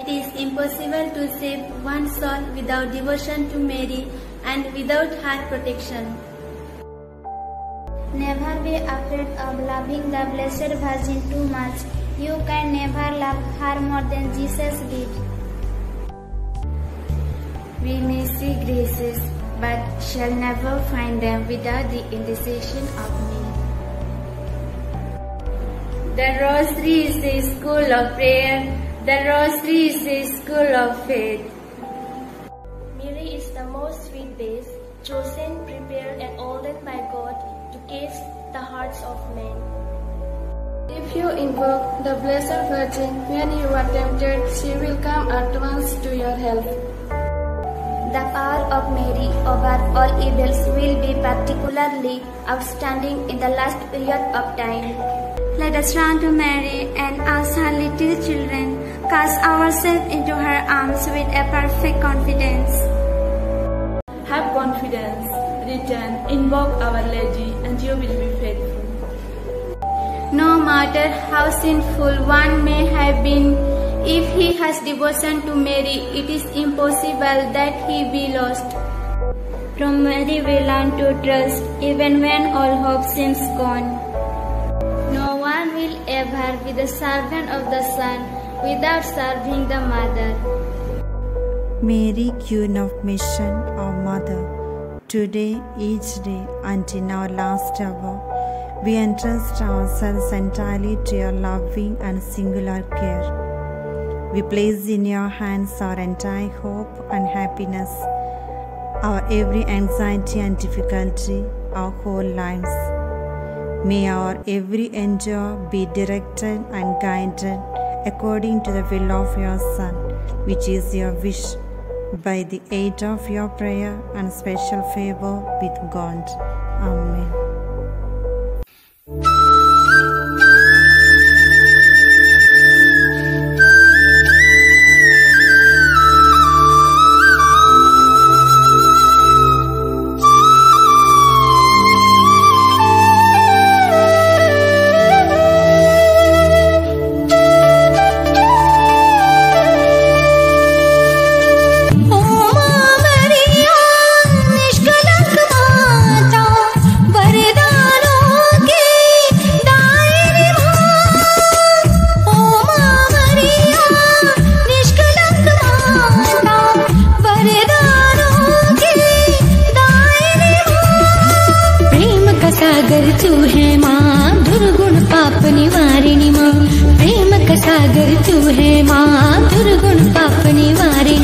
It is impossible to save one soul without devotion to Mary and without her protection. Never be afraid of loving the Blessed Virgin too much. You can never love her more than Jesus did. We may see graces, but shall never find them without the intercession of me. The Rosary is the school of prayer. The Rosary is the school of faith. Mary is the most sweet base, chosen, prepared, and ordained by God to kiss the hearts of men. If you invoke the Blessed Virgin when you are tempted, she will come at once to your help. The power of Mary over all evils will be particularly outstanding in the last period of time. Let us run to Mary and ask her little children, cast ourselves into her arms with a perfect confidence. Have confidence, return, invoke Our Lady, and you will be faithful. No matter how sinful one may have been, if he has devotion to Mary, it is impossible that he be lost. From Mary we learn to trust even when all hope seems gone. No one will ever be the servant of the Son without serving the Mother. Mary, Queen of Mission, our Mother, today, each day, and in our last hour, we entrust ourselves entirely to your loving and singular care. We place in your hands our entire hope and happiness, our every anxiety and difficulty, our whole lives. May our every endeavor be directed and guided according to the will of your Son, which is your wish, by the aid of your prayer and special favor with God. Amen. सागर तू है माँ दुर्गुण पाप निवारिणी